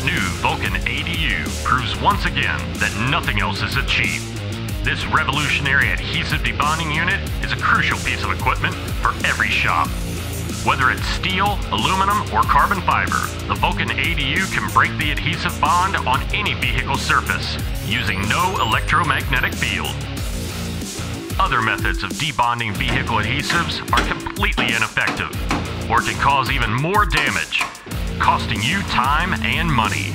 new Vulcan ADU proves once again that nothing else is a Chief. This revolutionary adhesive debonding unit is a crucial piece of equipment for every shop. Whether it's steel, aluminum, or carbon fiber, the Vulcan ADU can break the adhesive bond on any vehicle surface using no electromagnetic field. Other methods of debonding vehicle adhesives are completely ineffective or can cause even more damage, costing you time and money.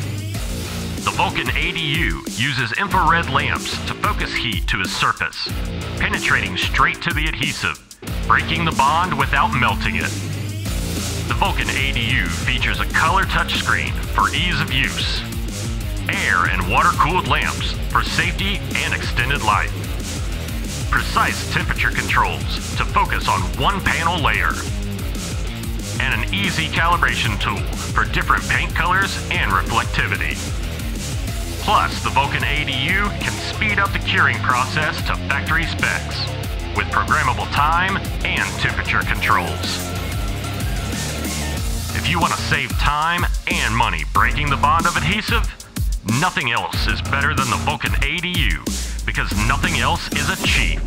The Vulcan ADU uses infrared lamps to focus heat to its surface, penetrating straight to the adhesive, breaking the bond without melting it. The Vulcan ADU features a color touchscreen for ease of use, air and water-cooled lamps for safety and extended life, precise temperature controls to focus on one panel layer, easy calibration tool for different paint colors and reflectivity. Plus, the Vulcan ADU can speed up the curing process to factory specs with programmable time and temperature controls. If you want to save time and money breaking the bond of adhesive, nothing else is better than the Vulcan ADU because nothing else is a Chief.